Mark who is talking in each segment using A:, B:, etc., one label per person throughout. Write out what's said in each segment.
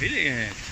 A: Wilhelm.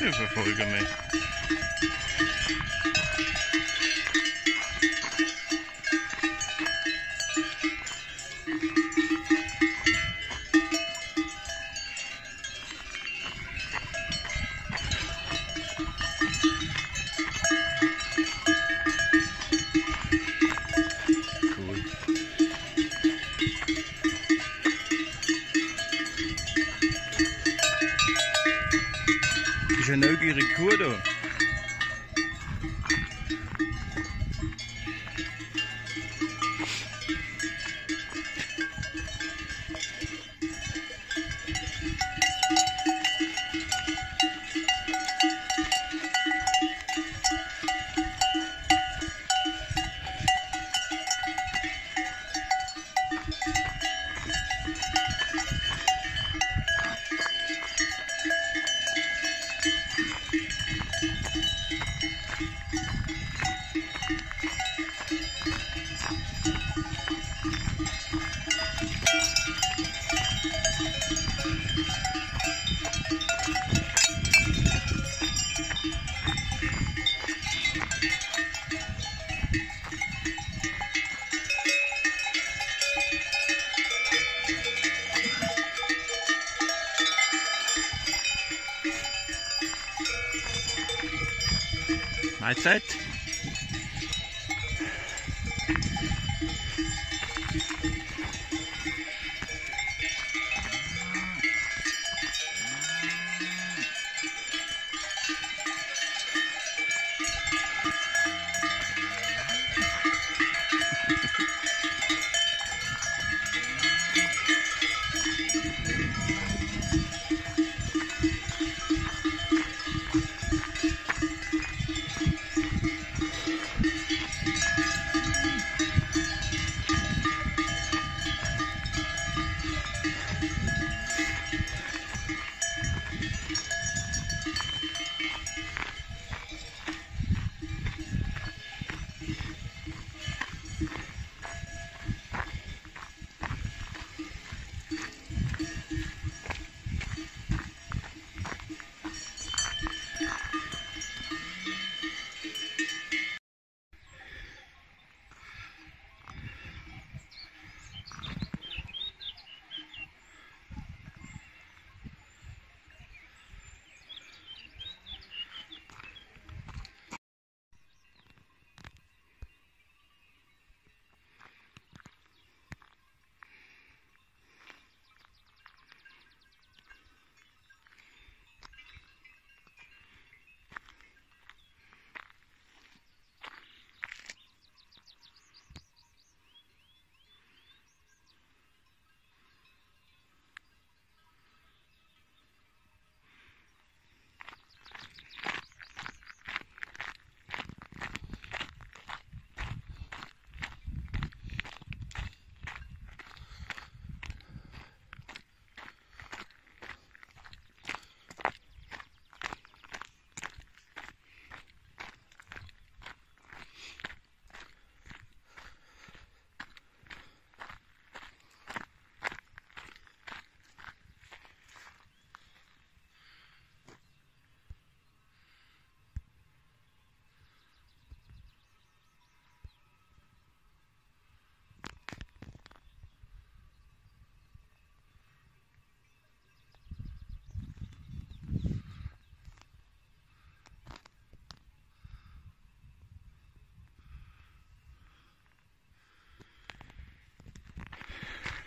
A: Ja, du